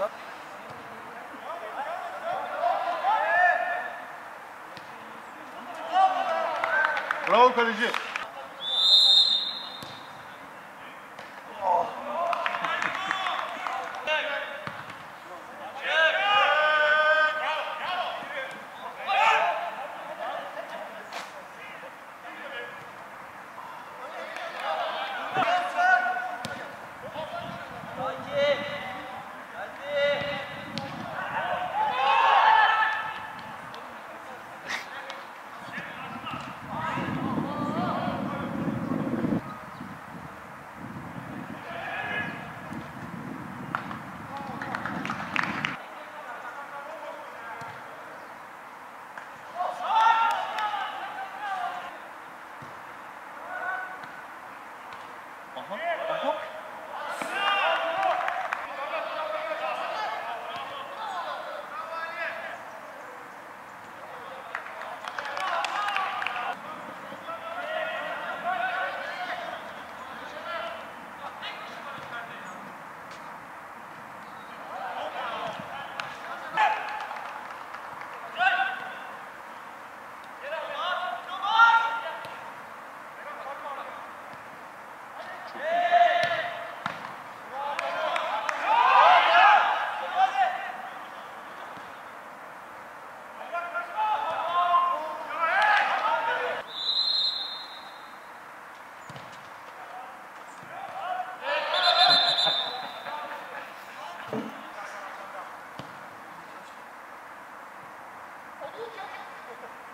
orada. Bravo kaleci. ハハハハ!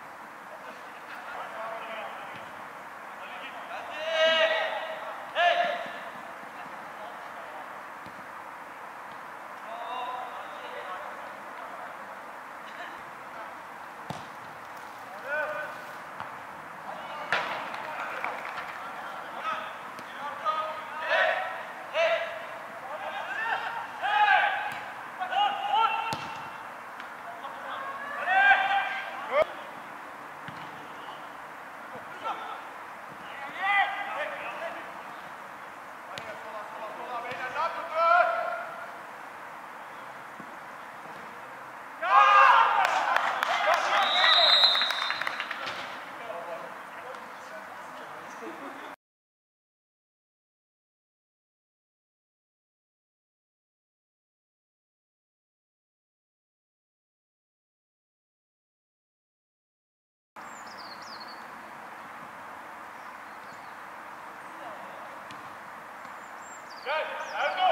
Oyna!